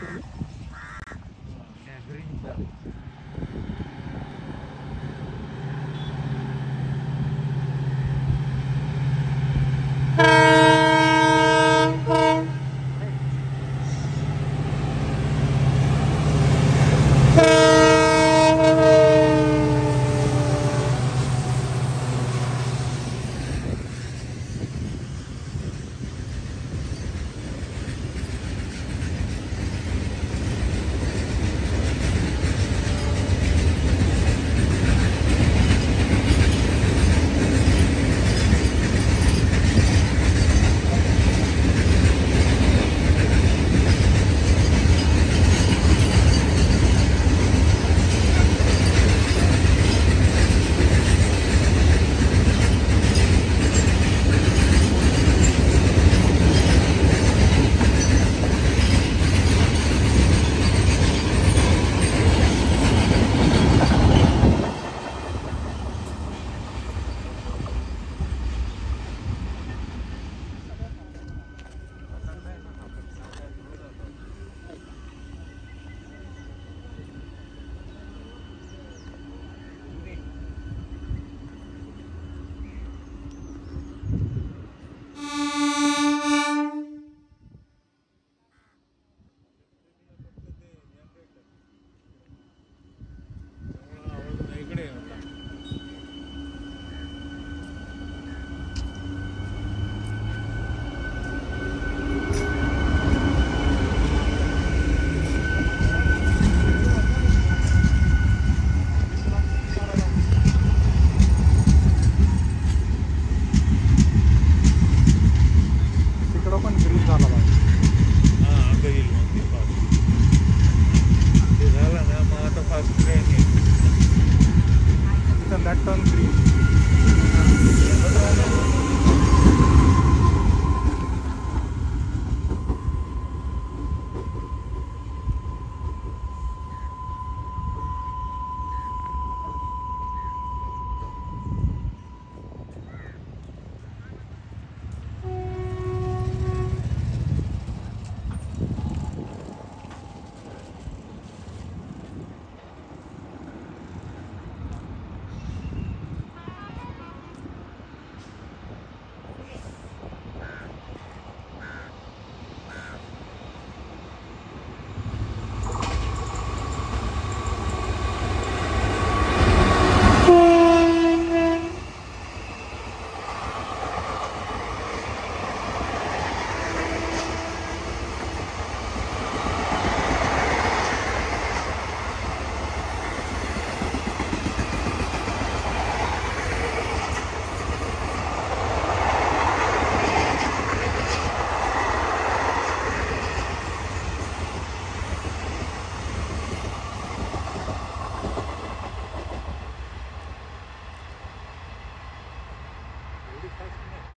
Nah, green cut on green.